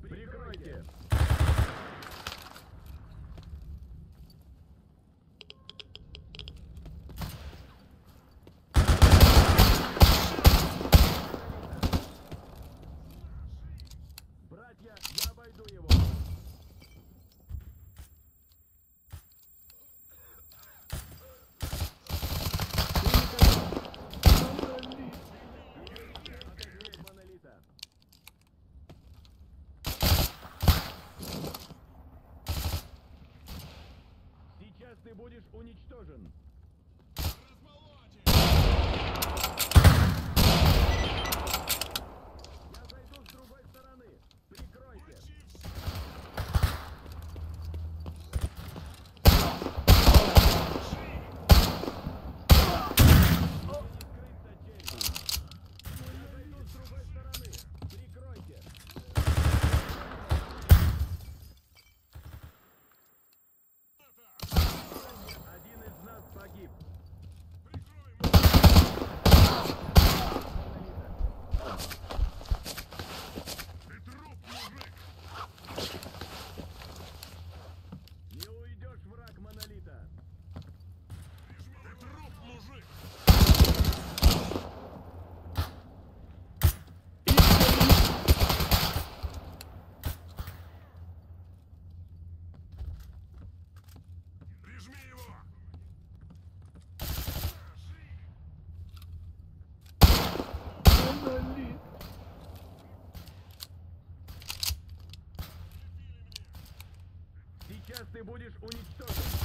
Прикройте! Будешь уничтожен.